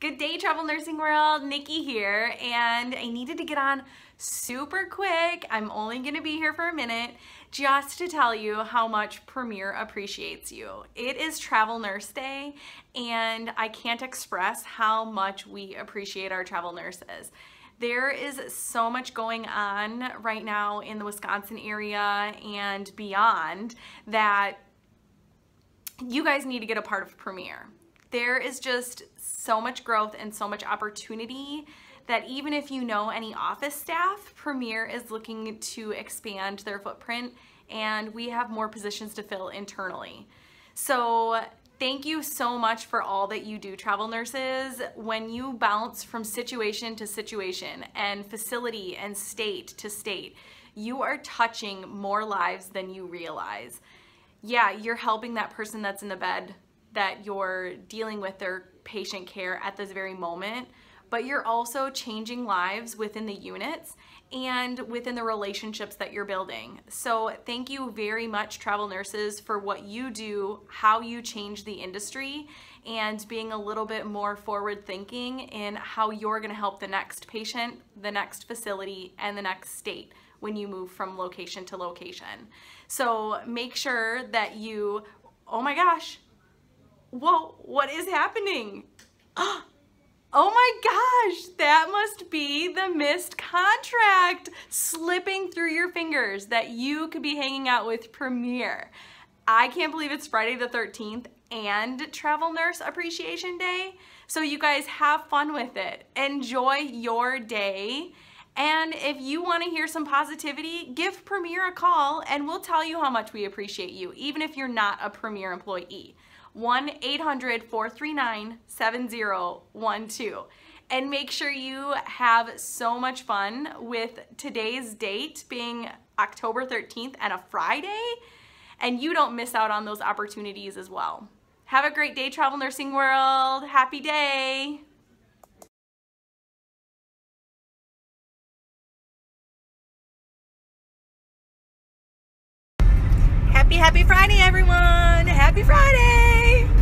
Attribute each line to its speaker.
Speaker 1: Good day, Travel Nursing World. Nikkie here, and I needed to get on super quick. I'm only gonna be here for a minute just to tell you how much Premier appreciates you. It is Travel Nurse Day, and I can't express how much we appreciate our travel nurses. There is so much going on right now in the Wisconsin area and beyond that you guys need to get a part of Premier there is just so much growth and so much opportunity that even if you know any office staff, Premier is looking to expand their footprint and we have more positions to fill internally. So thank you so much for all that you do, travel nurses. When you bounce from situation to situation and facility and state to state, you are touching more lives than you realize. Yeah, you're helping that person that's in the bed that you're dealing with their patient care at this very moment, but you're also changing lives within the units and within the relationships that you're building. So thank you very much, travel nurses, for what you do, how you change the industry, and being a little bit more forward thinking in how you're gonna help the next patient, the next facility, and the next state when you move from location to location. So make sure that you, oh my gosh, whoa, what is happening? Oh my gosh, that must be the missed contract slipping through your fingers that you could be hanging out with Premier. I can't believe it's Friday the 13th and Travel Nurse Appreciation Day. So you guys have fun with it. Enjoy your day. And if you want to hear some positivity, give Premier a call and we'll tell you how much we appreciate you, even if you're not a Premier employee. 1-800-439-7012. And make sure you have so much fun with today's date being October 13th and a Friday, and you don't miss out on those opportunities as well. Have a great day, Travel Nursing World. Happy day. Happy, happy Friday, everyone. Happy Friday.